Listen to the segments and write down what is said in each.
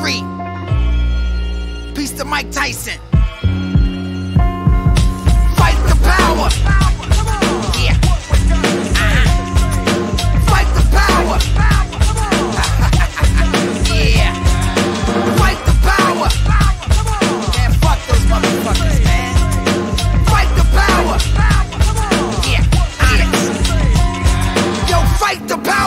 three. Peace to Mike Tyson.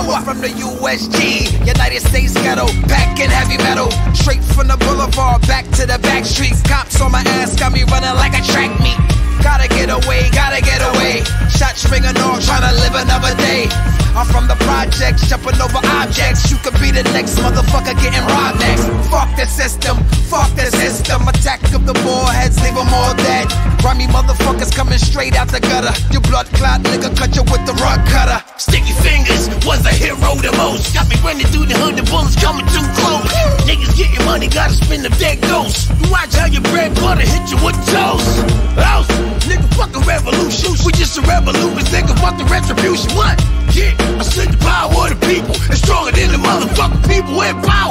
Power from the USG. United States ghetto, packing heavy metal. Straight from the boulevard, back to the back streets. Cops on my ass, got me running like a track meet. Gotta get away, gotta get away. Shots ringing off, trying to live another day. I'm from the projects, jumping over objects. You could be the next motherfucker getting robbed next. Fuck the system, fuck the system. Attack of the heads, leave them all dead. Grimy motherfuckers coming straight out the gutter. You blood clot nigga, cut you with the rug cutter. Sticky a the most. Got me running through the hood, the bullets coming too close. Niggas getting money, gotta spin the dead ghost. Watch how your bread butter hit you with toast. House, nigga, fuck a revolution. We just a revolution, nigga, fuck the retribution. What? Yeah, I said the power of the people is stronger than the motherfucking people in power.